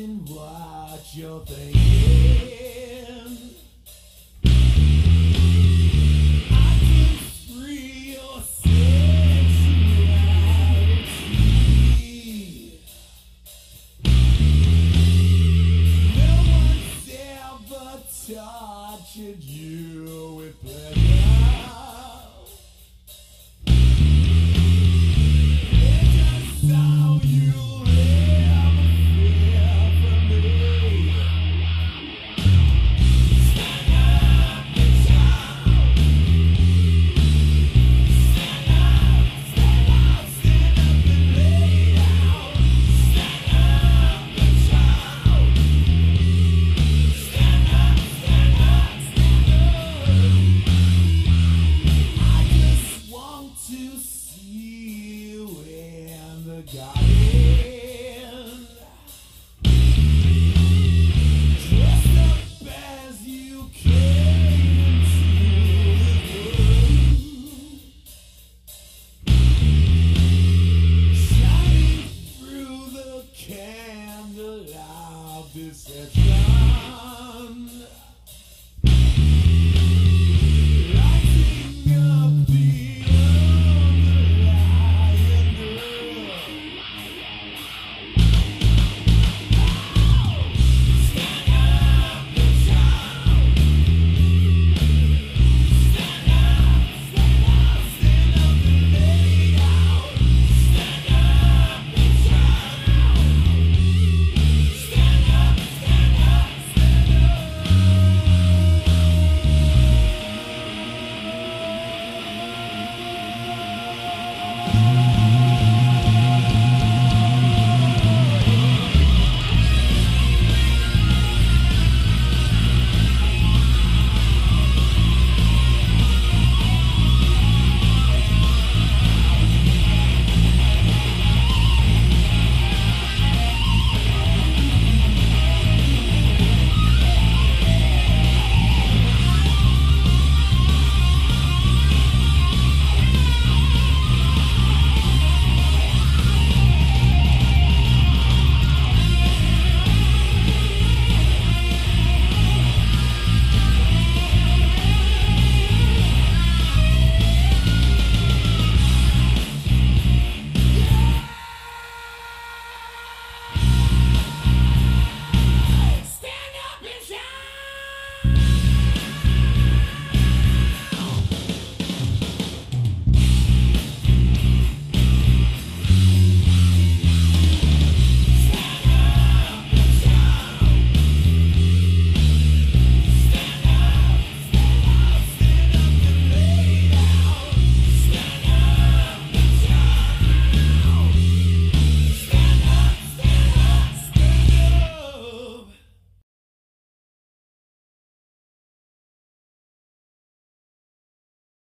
and what you're thinking. this at